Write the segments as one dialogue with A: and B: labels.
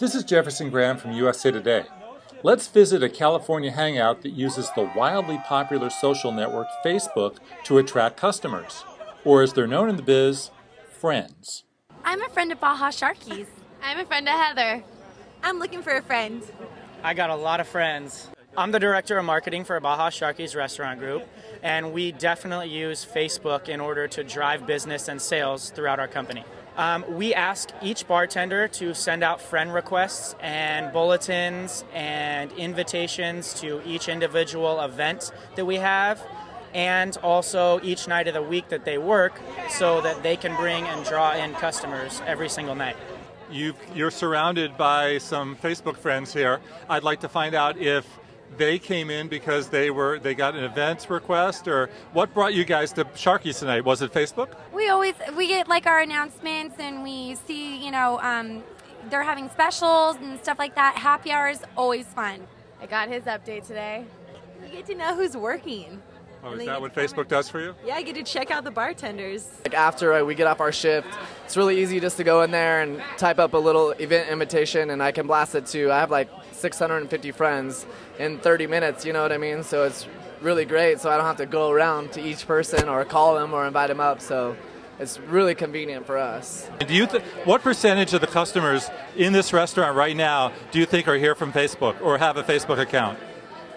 A: This is Jefferson Graham from USA Today. Let's visit a California hangout that uses the wildly popular social network Facebook to attract customers, or as they're known in the biz, friends.
B: I'm a friend of Baja Sharkeez.
C: I'm a friend of Heather.
D: I'm looking for a friend.
E: I got a lot of friends. I'm the director of marketing for Baja Sharkeez Restaurant Group, and we definitely use Facebook in order to drive business and sales throughout our company. Um, we ask each bartender to send out friend requests and bulletins and invitations to each individual event that we have, and also each night of the week that they work so that they can bring and draw in customers every single night.
A: you are surrounded by some Facebook friends here. I'd like to find out if they came in because they were they got an event request or what brought you guys to Sharkeez tonight? Was it Facebook?
B: We always we get like our announcements and we see you know um, they're having specials and stuff like that. Happy hour is always fun.
C: I got his update today.
D: You get to know who's working.
A: Oh, is that what
D: come
A: Facebook does for you?
D: Yeah, I get to check out the bartenders.
F: Like after uh, we get off our shift, it's really easy just to go in there and type up a little event invitation, and I can blast it to. I have like 650 friends in 30 minutes. You know what I mean? So it's really great. So I don't have to go around to each person or call them or invite them up. So it's really convenient for us.
A: Do you th- what percentage of the customers in this restaurant right now do you think are here from Facebook or have a Facebook account?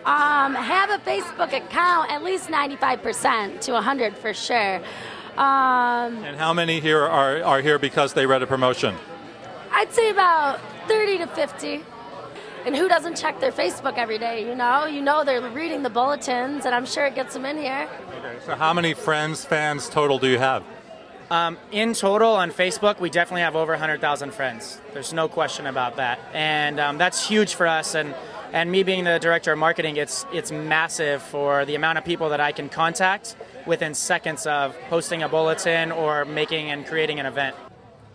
G: Um, have a Facebook account, at least 95% to 100 for sure. Um,
A: And how many here are, are here because they read a promotion?
G: I'd say about 30 to 50. And who doesn't check their Facebook every day, you know? You know they're reading the bulletins, and I'm sure it gets them in here.
A: Okay, so how many friends, fans total do you have?
E: Um, in total on Facebook, we definitely have over 100,000 friends. There's no question about that, and um, that's huge for us. And and me being the director of marketing, it's it's massive for the amount of people that I can contact within seconds of posting a bulletin or making and creating an event.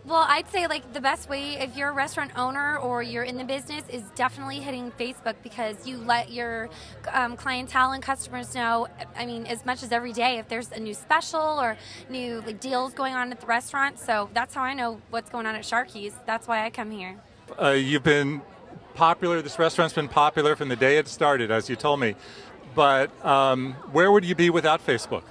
B: Well, I'd say like the best way if you're a restaurant owner or you're in the business is definitely hitting Facebook because you let your um, clientele and customers know. I mean, as much as every day if there's a new special or new like deals going on at the restaurant. So that's how I know what's going on at Sharkeez. That's why I come here.
A: Uh, you've been popular, this restaurant's been popular from the day it started, as you told me. But um, where would you be without Facebook?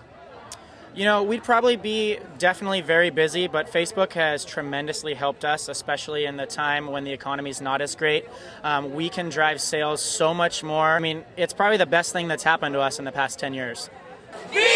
E: You know, we'd probably be definitely very busy, but Facebook has tremendously helped us, especially in the time when the economy's not as great. Um, we can drive sales so much more. I mean, it's probably the best thing that's happened to us in the past 10 years.
H: Viva